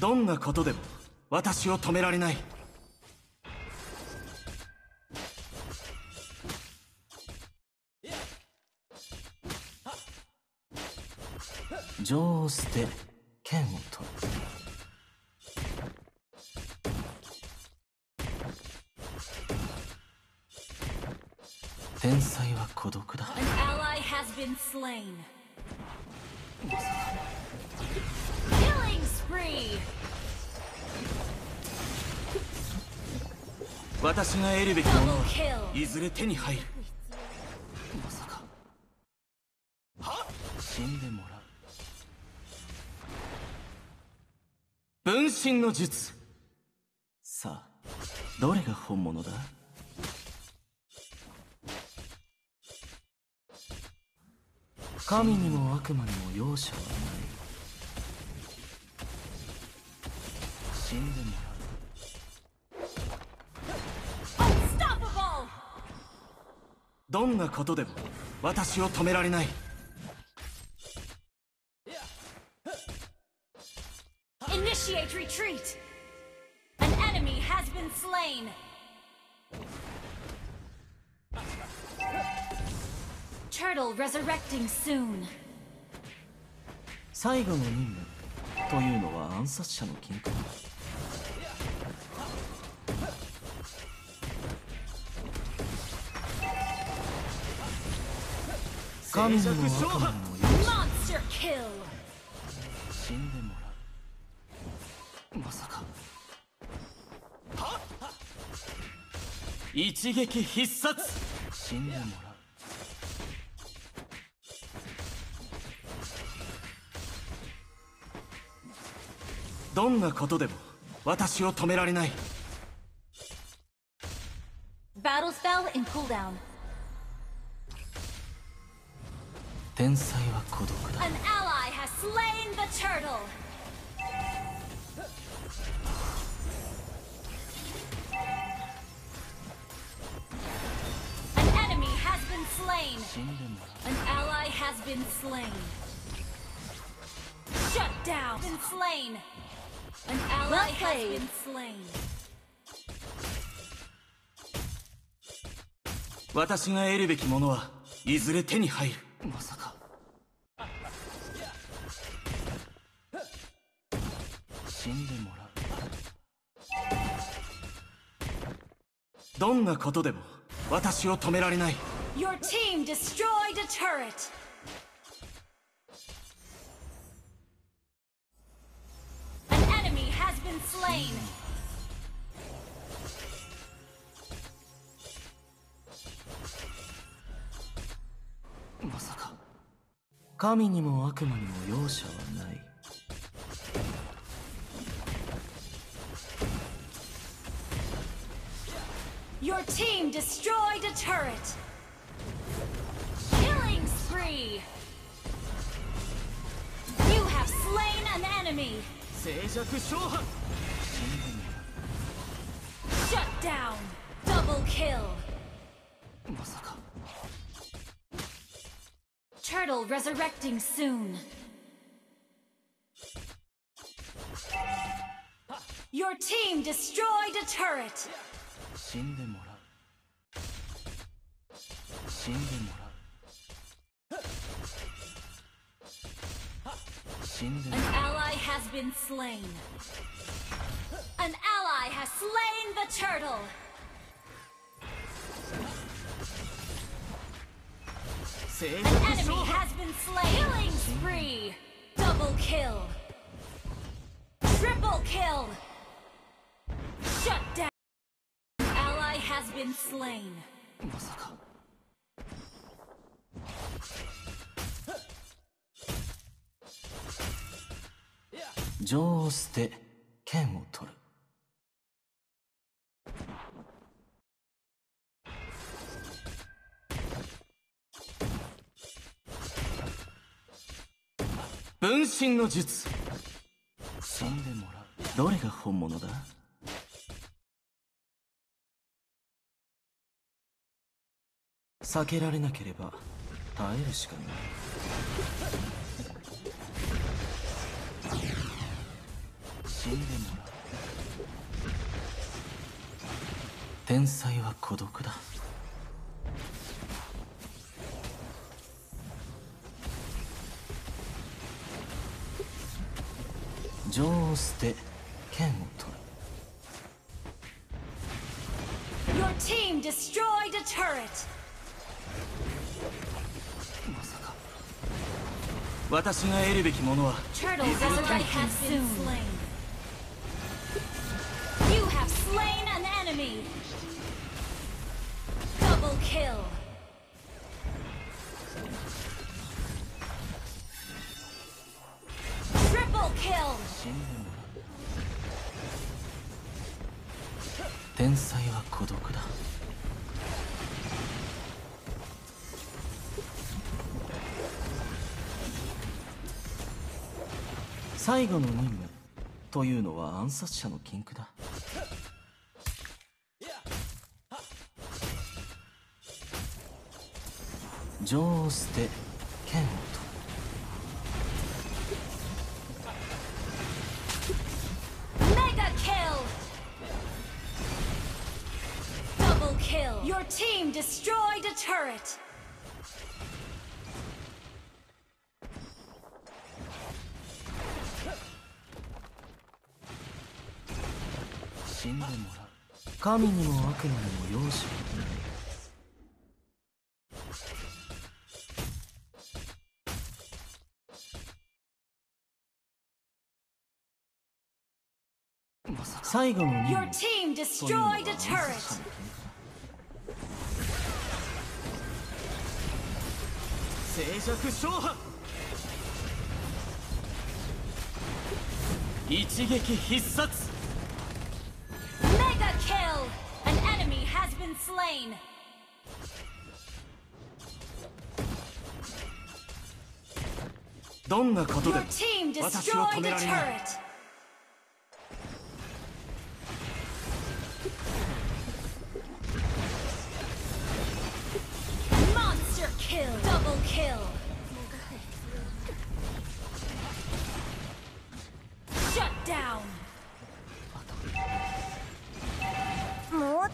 どんなことでも私を止められない。情を捨て剣を取る。天才は孤独だ。私が得るべきものは.いずれ手に入る。まさか。死んでもらう。分身の術。さあどれが本物だ？神にも悪魔にも容赦はない。死んでもどんなことでも私を止められない Initiate retreat. An enemy has been slain. Turtle resurrecting soon. 最後の任務というのは暗殺者の金庫神にも悪魔にも容赦 Monster kill. 死んでもらうまさか一撃必殺死んでもらうどんなことでも私を止められない Battle spell in cooldown. 天才は孤独だ An ally has slain the turtle. An enemy has been slain. 死んでもら An ally has been slain. Shut down. Been slain. An ally has been slain. う私が得るべきものはいずれ手に入るまさかどんなことでも私を止められない Your team destroyed a turret. An enemy has been slain. まさか神にも悪魔にも容赦はない Your team destroyed a turret! Killing spree! You have slain an enemy! Shut down! Double kill! Turtle resurrecting soon! Your team destroyed a turret! 死んでもらう死んでもらう死んでも An ら ally has been slain. An ally has slain the turtle. う静 An 寂 enemy 召喚 has been slain. Killing spree. Double kill. Triple kill. Shut down. Been slain. まさか。情を捨て剣を取る。分身の術。死んでもらう。どれが本物だ？避けられなければ耐えるしかない。死んでもらう。天才は孤独だ。情を捨て剣を取る。Your team destroyed a turret. 私が得るべきものは。天才は孤独だ。最後の任務というのは暗殺者の禁句だ。情を捨て剣を死んでもらう神にも悪魔にも容赦最後の任 Your 務 team というのは destroyed a 暗殺 turret. 者の静寂召喚一撃必殺 slain. どんなことで Your も team 私を止 destroyed め a られない turret. Monster kill. Double kill. Shut down.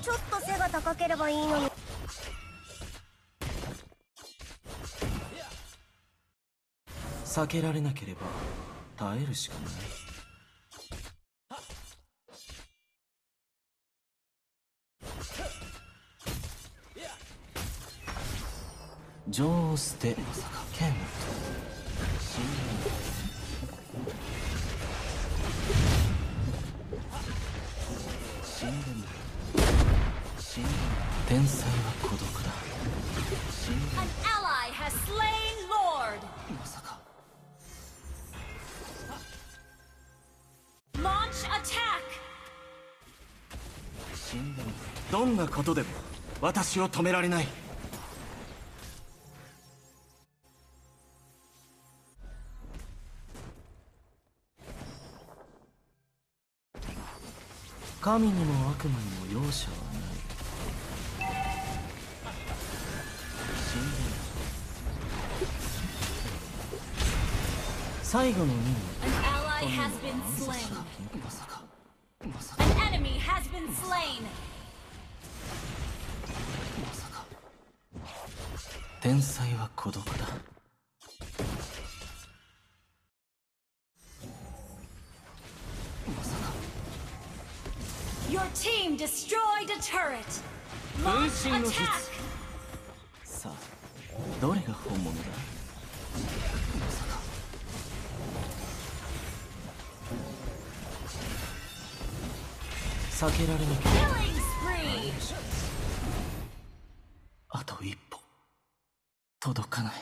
ちょっと背が高ければいいのに。避けられなければ耐えるしかない。情を捨てまさか剣を。取る天才は孤独だ死んで An ally has slain Lord. まさか Launch attack. 死んでもどんなことでも私を止められない神にも悪魔にも容赦は最後の任務まさかまさか天才は孤独だまさか Your team destroyed a turret. Launch attack. さあどれが本物だ避けられなければ Killing spree. あと一歩届かない